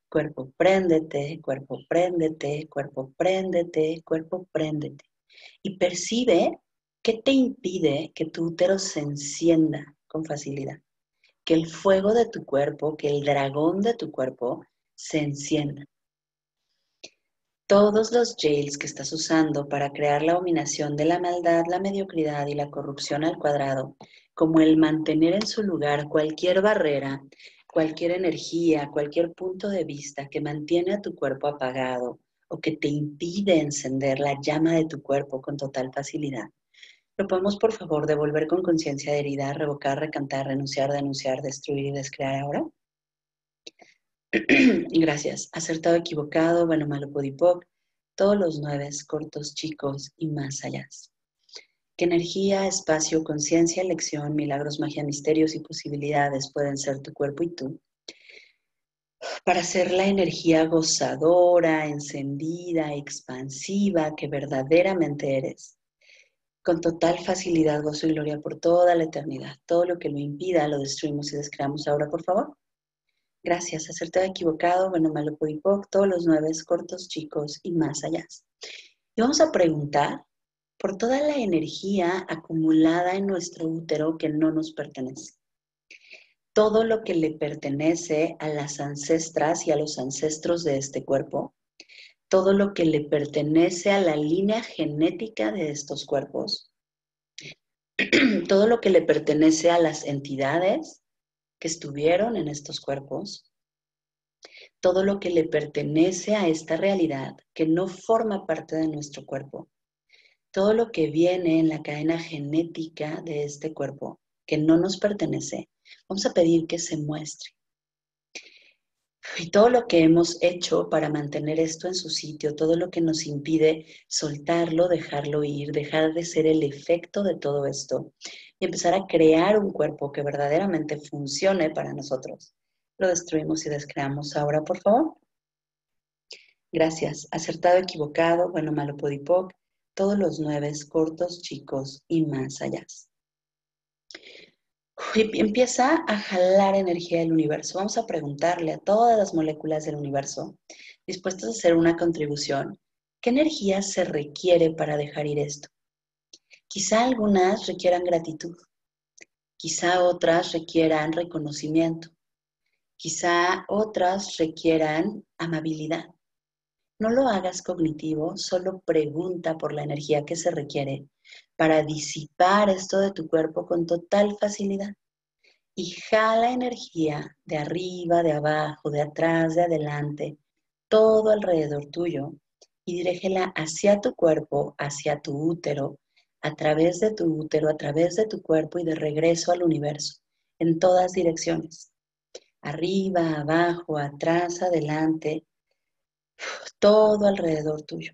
Cuerpo, préndete, cuerpo, préndete, cuerpo, préndete, cuerpo, préndete. Y percibe qué te impide que tu útero se encienda con facilidad. Que el fuego de tu cuerpo, que el dragón de tu cuerpo se encienda. Todos los jails que estás usando para crear la dominación de la maldad, la mediocridad y la corrupción al cuadrado, como el mantener en su lugar cualquier barrera, cualquier energía, cualquier punto de vista que mantiene a tu cuerpo apagado o que te impide encender la llama de tu cuerpo con total facilidad. ¿Lo podemos, por favor, devolver con conciencia de herida, revocar, recantar, renunciar, denunciar, destruir y descrear ahora? [CLEARS THROAT] Gracias. Acertado, equivocado, bueno, malo, podipoc, todos los nueve, cortos, chicos y más allá. Que energía, espacio, conciencia, elección, milagros, magia, misterios y posibilidades pueden ser tu cuerpo y tú. Para ser la energía gozadora, encendida, expansiva que verdaderamente eres. Con total facilidad, gozo y gloria por toda la eternidad. Todo lo que lo impida lo destruimos y descreamos ahora, por favor. Gracias, acertado, equivocado, bueno, malo, pudipoc, todos los nueve, cortos, chicos y más allá. Y vamos a preguntar por toda la energía acumulada en nuestro útero que no nos pertenece. Todo lo que le pertenece a las ancestras y a los ancestros de este cuerpo, todo lo que le pertenece a la línea genética de estos cuerpos, [CLEARS THROAT] todo lo que le pertenece a las entidades que estuvieron en estos cuerpos, todo lo que le pertenece a esta realidad que no forma parte de nuestro cuerpo, todo lo que viene en la cadena genética de este cuerpo que no nos pertenece, vamos a pedir que se muestre. Y todo lo que hemos hecho para mantener esto en su sitio, todo lo que nos impide soltarlo, dejarlo ir, dejar de ser el efecto de todo esto y empezar a crear un cuerpo que verdaderamente funcione para nosotros. Lo destruimos y descreamos ahora, por favor. Gracias. Acertado, equivocado, bueno, malo, podipoc, todos los nueve cortos, chicos y más allá. Y empieza a jalar energía del universo. Vamos a preguntarle a todas las moléculas del universo, dispuestas a hacer una contribución, ¿qué energía se requiere para dejar ir esto? Quizá algunas requieran gratitud, quizá otras requieran reconocimiento, quizá otras requieran amabilidad. No lo hagas cognitivo, solo pregunta por la energía que se requiere para disipar esto de tu cuerpo con total facilidad. Y jala energía de arriba, de abajo, de atrás, de adelante, todo alrededor tuyo y dirígela hacia tu cuerpo, hacia tu útero, a través de tu útero, a través de tu cuerpo y de regreso al universo, en todas direcciones. Arriba, abajo, atrás, adelante, todo alrededor tuyo.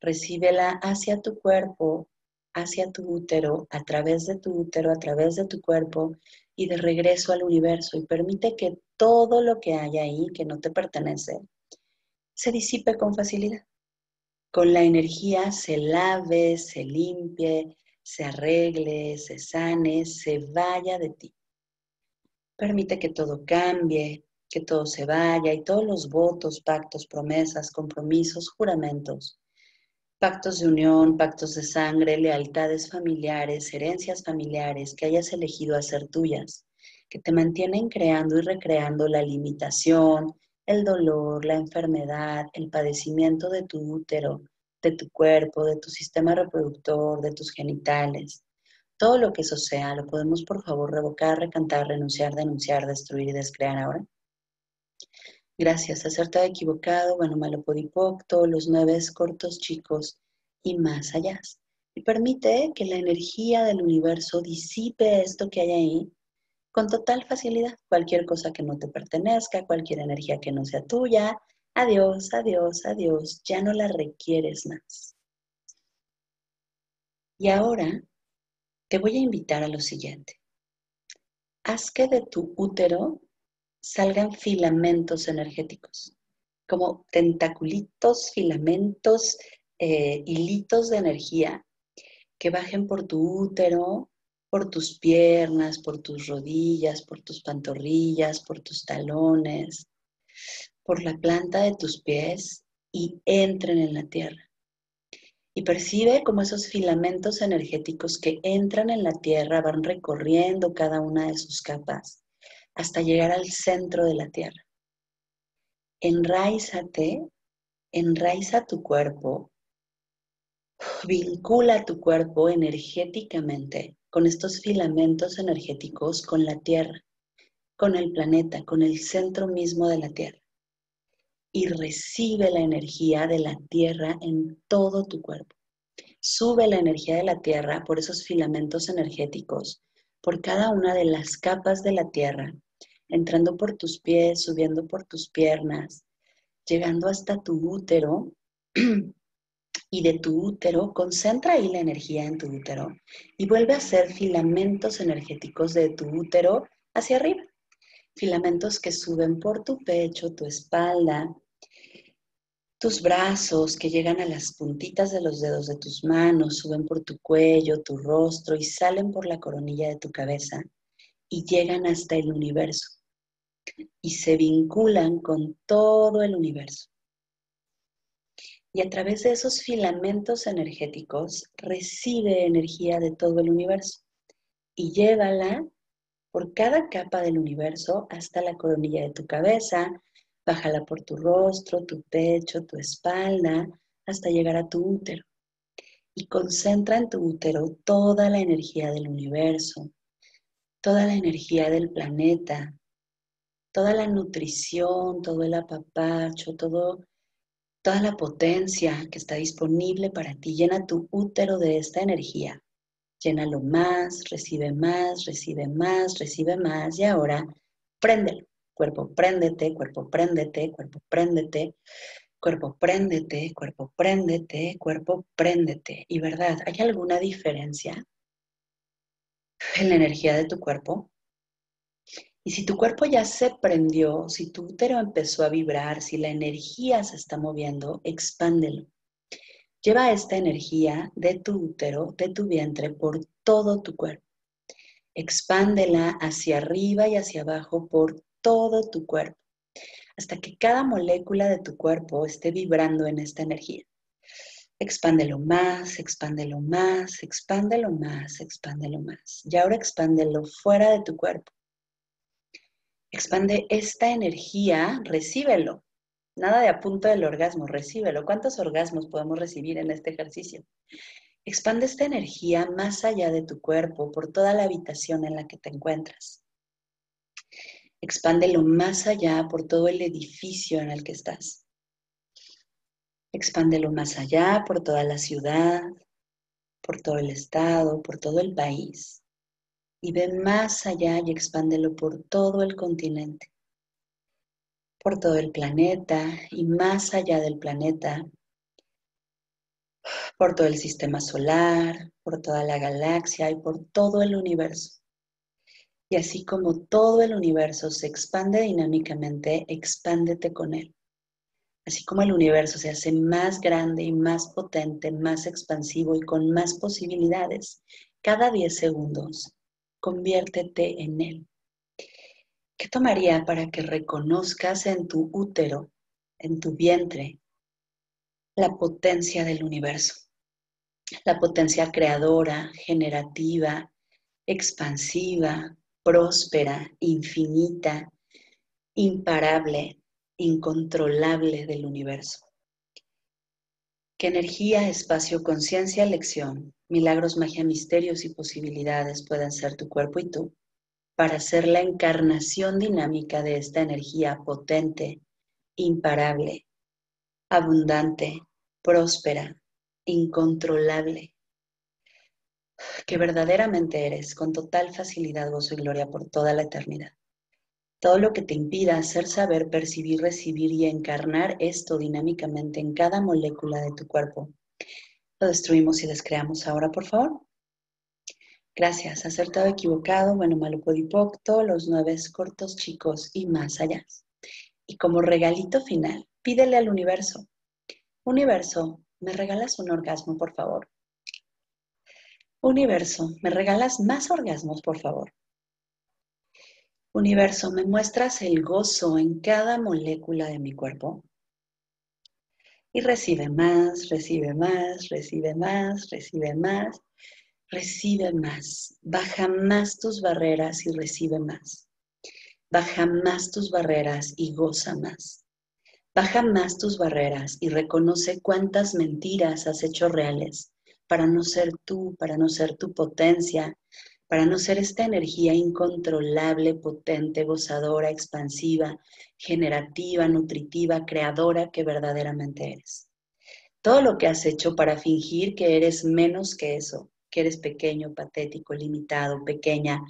Recíbela hacia tu cuerpo, hacia tu útero, a través de tu útero, a través de tu cuerpo y de regreso al universo y permite que todo lo que hay ahí que no te pertenece se disipe con facilidad. Con la energía se lave, se limpie, se arregle, se sane, se vaya de ti. Permite que todo cambie, que todo se vaya y todos los votos, pactos, promesas, compromisos, juramentos pactos de unión, pactos de sangre, lealtades familiares, herencias familiares que hayas elegido hacer tuyas, que te mantienen creando y recreando la limitación, el dolor, la enfermedad, el padecimiento de tu útero, de tu cuerpo, de tu sistema reproductor, de tus genitales. Todo lo que eso sea, lo podemos por favor revocar, recantar, renunciar, denunciar, destruir y descrear ahora. Gracias, acertado, equivocado, bueno, malo, podipoc, todos los nueve cortos, chicos y más allá. Y permite que la energía del universo disipe esto que hay ahí con total facilidad. Cualquier cosa que no te pertenezca, cualquier energía que no sea tuya, adiós, adiós, adiós, ya no la requieres más. Y ahora te voy a invitar a lo siguiente. Haz que de tu útero salgan filamentos energéticos. como tentaculitos, filamentos, eh, hilitos de energía que bajen por tu útero, por tus piernas, por tus rodillas, por tus pantorrillas, por tus talones, por la planta de tus pies y entren en la tierra. Y percibe cómo esos filamentos energéticos que entran en la tierra van recorriendo cada una de sus capas hasta llegar al centro de la tierra. Enraízate, enraiza tu cuerpo, vincula tu cuerpo energéticamente con estos filamentos energéticos con la tierra, con el planeta, con el centro mismo de la tierra. Y recibe la energía de la tierra en todo tu cuerpo. Sube la energía de la tierra por esos filamentos energéticos, por cada una de las capas de la tierra entrando por tus pies, subiendo por tus piernas, llegando hasta tu útero. [CLEARS THROAT] y de tu útero, concentra ahí la energía en tu útero y vuelve a hacer filamentos energéticos de tu útero hacia arriba. Filamentos que suben por tu pecho, tu espalda, tus brazos que llegan a las puntitas de los dedos de tus manos, suben por tu cuello, tu rostro y salen por la coronilla de tu cabeza y llegan hasta el universo y se vinculan con todo el universo. Y a través de esos filamentos energéticos recibe energía de todo el universo y llévala por cada capa del universo hasta la coronilla de tu cabeza, bájala por tu rostro, tu pecho, tu espalda, hasta llegar a tu útero. Y concentra en tu útero toda la energía del universo, toda la energía del planeta, toda la nutrición, todo el apapacho, todo, toda la potencia que está disponible para ti. Llena tu útero de esta energía. Llénalo más, recibe más, recibe más, recibe más y ahora préndelo. Cuerpo, préndete, cuerpo, préndete, cuerpo, préndete, cuerpo, préndete, cuerpo, préndete, cuerpo, préndete. Y verdad, ¿hay alguna diferencia en la energía de tu cuerpo? Y si tu cuerpo ya se prendió, si tu útero empezó a vibrar, si la energía se está moviendo, expándelo. Lleva esta energía de tu útero, de tu vientre, por todo tu cuerpo. Expándela hacia arriba y hacia abajo por todo tu cuerpo, hasta que cada molécula de tu cuerpo esté vibrando en esta energía. Expándelo más, expándelo más, expándelo más, expándelo más. Y ahora expándelo fuera de tu cuerpo Expande esta energía, recíbelo. Nada de a punto del orgasmo, recíbelo. ¿Cuántos orgasmos podemos recibir en este ejercicio? Expande esta energía más allá de tu cuerpo, por toda la habitación en la que te encuentras. Expándelo más allá por todo el edificio en el que estás. Expándelo más allá por toda la ciudad, por todo el estado, por todo el país y ve más allá y expándelo por todo el continente, por todo el planeta y más allá del planeta, por todo el sistema solar, por toda la galaxia y por todo el universo. Y así como todo el universo se expande dinámicamente, expándete con él. Así como el universo se hace más grande y más potente, más expansivo y con más posibilidades cada 10 segundos, conviértete en Él. ¿Qué tomaría para que reconozcas en tu útero, en tu vientre, la potencia del universo? La potencia creadora, generativa, expansiva, próspera, infinita, imparable, incontrolable del universo. ¿Qué energía, espacio, conciencia, elección milagros, magia, misterios y posibilidades puedan ser tu cuerpo y tú, para ser la encarnación dinámica de esta energía potente, imparable, abundante, próspera, incontrolable, que verdaderamente eres con total facilidad, gozo y gloria por toda la eternidad. Todo lo que te impida hacer saber, percibir, recibir y encarnar esto dinámicamente en cada molécula de tu cuerpo lo destruimos y descreamos ahora, por favor. Gracias. Acertado, equivocado, bueno, malo, podipocto, los nueve cortos, chicos y más allá. Y como regalito final, Pídele al universo. Universo, ¿me regalas un orgasmo, por favor? Universo, ¿me regalas más orgasmos, por favor? Universo, ¿me muestras el gozo en cada molécula de mi cuerpo? Y recibe más, recibe más, recibe más, recibe más, recibe más. Baja más tus barreras y recibe más. Baja más tus barreras y goza más. Baja más tus barreras y reconoce cuántas mentiras has hecho reales para no ser tú, para no ser tu potencia, para no ser esta energía incontrolable, potente, gozadora, expansiva, generativa, nutritiva, creadora que verdaderamente eres. Todo lo que has hecho para fingir que eres menos que eso, que eres pequeño, patético, limitado, pequeña,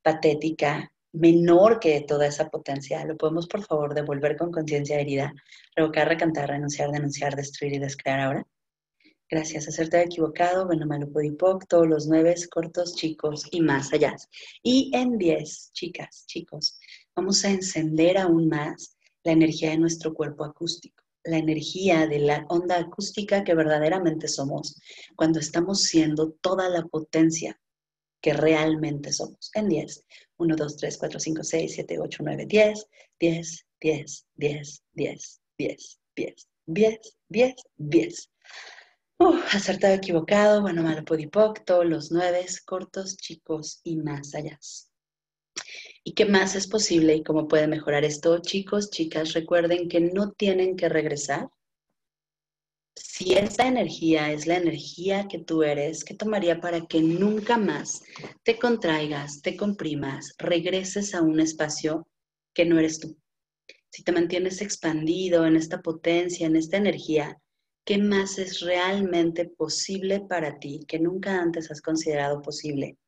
patética, menor que toda esa potencia, lo podemos por favor devolver con conciencia herida, revocar, recantar, renunciar, denunciar, destruir y descrear ahora. Gracias, hacerte equivocado, bueno, malo, podipoc, todos los nueve cortos, chicos y más allá. Y en diez, chicas, chicos, vamos a encender aún más la energía de nuestro cuerpo acústico, la energía de la onda acústica que verdaderamente somos cuando estamos siendo toda la potencia que realmente somos. En diez, uno, dos, tres, cuatro, cinco, seis, siete, ocho, nueve, diez, diez, diez, diez, diez, diez, diez, diez, diez, diez. Uh, acertado, equivocado, bueno, malo, podipoc, todos los nueve, cortos, chicos y más allá. ¿Y qué más es posible y cómo puede mejorar esto? Chicos, chicas, recuerden que no tienen que regresar. Si esta energía es la energía que tú eres, ¿qué tomaría para que nunca más te contraigas, te comprimas, regreses a un espacio que no eres tú? Si te mantienes expandido en esta potencia, en esta energía, ¿Qué más es realmente posible para ti que nunca antes has considerado posible?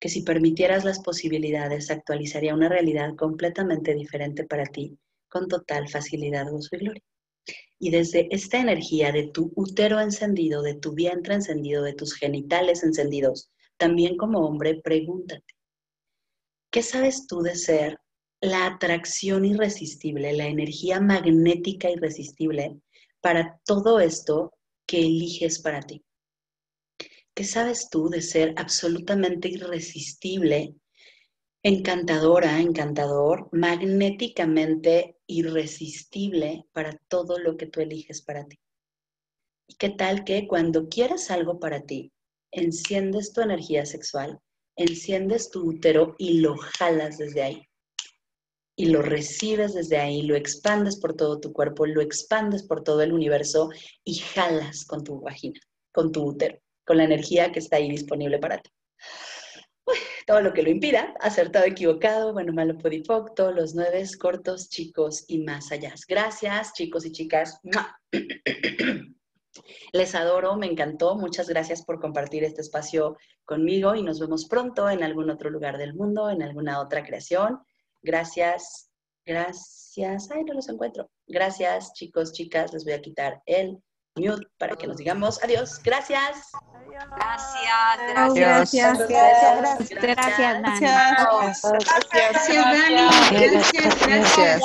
Que si permitieras las posibilidades, actualizaría una realidad completamente diferente para ti, con total facilidad, gozo y gloria. Y desde esta energía de tu útero encendido, de tu vientre encendido, de tus genitales encendidos, también como hombre, pregúntate, ¿qué sabes tú de ser la atracción irresistible, la energía magnética irresistible para todo esto que eliges para ti? ¿Qué sabes tú de ser absolutamente irresistible, encantadora, encantador, magnéticamente irresistible para todo lo que tú eliges para ti? ¿Y qué tal que cuando quieres algo para ti, enciendes tu energía sexual, enciendes tu útero y lo jalas desde ahí? Y lo recibes desde ahí, lo expandes por todo tu cuerpo, lo expandes por todo el universo y jalas con tu vagina, con tu útero, con la energía que está ahí disponible para ti. todo lo que lo impida, acertado, equivocado, bueno, malo, podipoc, todos los nueve cortos, chicos y más allá. Gracias, chicos y chicas. [CLEARS THROAT] Les adoro, me encantó. Muchas gracias por compartir este espacio conmigo y nos vemos pronto en algún otro lugar del mundo, en alguna otra creación. Gracias, gracias. Ay, no los encuentro. Gracias, chicos, chicas. Les voy a quitar el mute para que nos digamos adiós. Gracias. Gracias, gracias. Gracias, gracias. Gracias, Gracias, Gracias, Gracias, gracias.